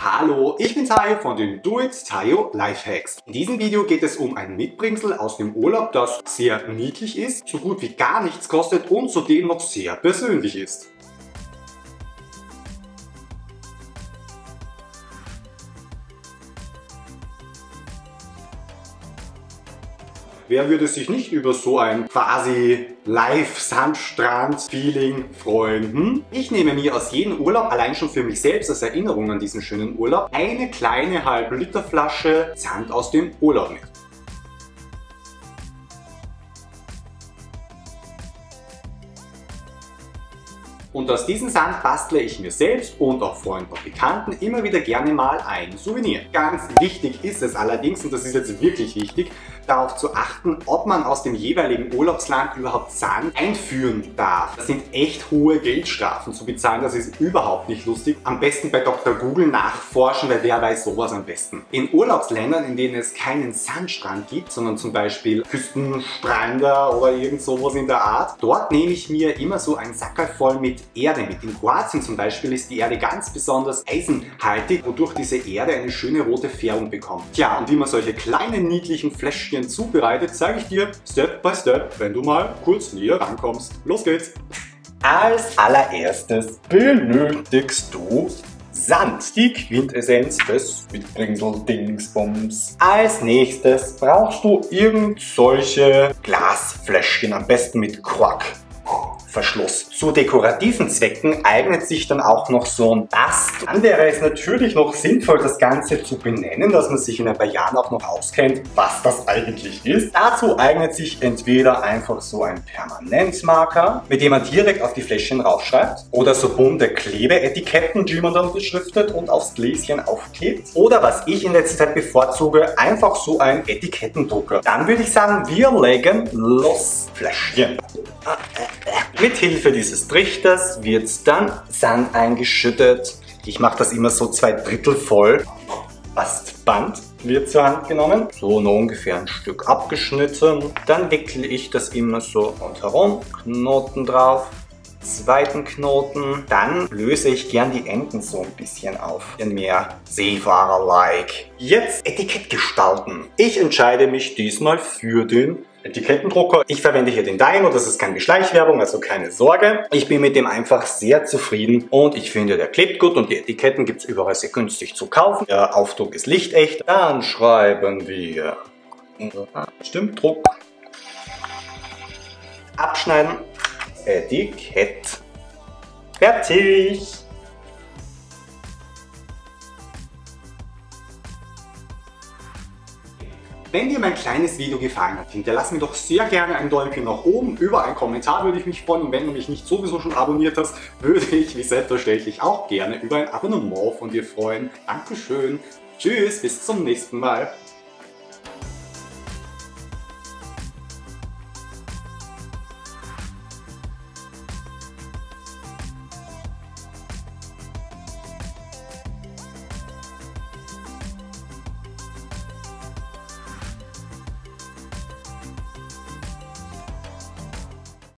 Hallo, ich bin Tayo von den Do It Tayo Lifehacks. In diesem Video geht es um ein Mitbringsel aus dem Urlaub, das sehr niedlich ist, so gut wie gar nichts kostet und zudem noch sehr persönlich ist. Wer würde sich nicht über so ein quasi Live-Sandstrand-Feeling freuen? Hm? Ich nehme mir aus jedem Urlaub, allein schon für mich selbst als Erinnerung an diesen schönen Urlaub, eine kleine halbe Liter Flasche Sand aus dem Urlaub mit. Und aus diesem Sand bastle ich mir selbst und auch Freunden und Bekannten immer wieder gerne mal ein Souvenir. Ganz wichtig ist es allerdings, und das ist jetzt wirklich wichtig, darauf zu achten, ob man aus dem jeweiligen Urlaubsland überhaupt Sand einführen darf. Das sind echt hohe Geldstrafen zu bezahlen, das ist überhaupt nicht lustig. Am besten bei Dr. Google nachforschen, weil der weiß sowas am besten. In Urlaubsländern, in denen es keinen Sandstrand gibt, sondern zum Beispiel Küstenstrände oder irgend sowas in der Art, dort nehme ich mir immer so einen Sackerl voll mit Erde mit. In Kroatien zum Beispiel ist die Erde ganz besonders eisenhaltig, wodurch diese Erde eine schöne rote Färbung bekommt. Tja, und wie man solche kleinen niedlichen Fläschchen Häppchen zubereitet, zeige ich dir Step by Step, wenn du mal kurz näher rankommst. Los geht's! Als allererstes benötigst du Sand, die Quintessenz des Mitbringsel-Dingsbums. Als nächstes brauchst du irgend solche Glasfläschchen, am besten mit Quark. Verschluss. Zu dekorativen Zwecken eignet sich dann auch noch so ein Bast. Dann wäre es natürlich noch sinnvoll, das Ganze zu benennen, dass man sich in ein paar Jahren auch noch auskennt, was das eigentlich ist. Dazu eignet sich entweder einfach so ein Permanentmarker, mit dem man direkt auf die Fläschchen raufschreibt, oder so bunte Klebeetiketten, die man dann beschriftet und aufs Gläschen aufklebt. Oder was ich in letzter Zeit bevorzuge, einfach so ein Etikettendrucker. Dann würde ich sagen, wir legen los. Fläschchen. Mit Hilfe dieses Trichters wird dann Sand eingeschüttet. Ich mache das immer so zwei Drittel voll. Bastband wird zur Hand genommen, so nur ungefähr ein Stück abgeschnitten. Dann wickle ich das immer so rundherum, Knoten drauf, zweiten Knoten. Dann löse ich gern die Enden so ein bisschen auf. In mehr Seefahrer-like. Jetzt Etikett gestalten. Ich entscheide mich diesmal für den Etikettendrucker. Ich verwende hier den Dyno, das ist keine Schleichwerbung, also keine Sorge. Ich bin mit dem einfach sehr zufrieden und ich finde, der klebt gut und die Etiketten gibt es überall sehr günstig zu kaufen. Der Aufdruck ist lichtecht. Dann schreiben wir Stimmdruck. Abschneiden. Etikett. Fertig. Wenn dir mein kleines Video gefallen hat, hinterlass mir doch sehr gerne ein Däumchen nach oben. Über einen Kommentar würde ich mich freuen. Und wenn du mich nicht sowieso schon abonniert hast, würde ich mich selbstverständlich auch gerne über ein Abonnement von dir freuen. Dankeschön. Tschüss, bis zum nächsten Mal.